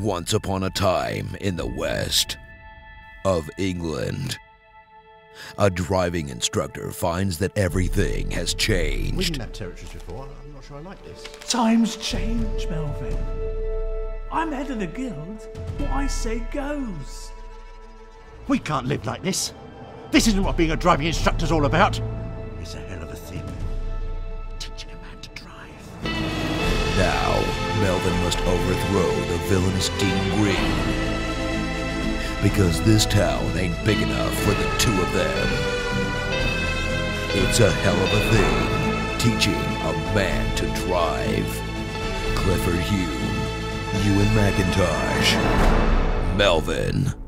Once upon a time in the west of England, a driving instructor finds that everything has changed. We've changed. been territories before. I'm not sure I like this. Times change, Melvyn. I'm head of the guild. What I say goes. We can't live like this. This isn't what being a driving instructor's all about. Melvyn must overthrow the villainous Dean Green. Because this town ain't big enough for the two of them. It's a hell of a thing, teaching a man to drive. Clifford Hume, Ewen Macintosh, Melvyn.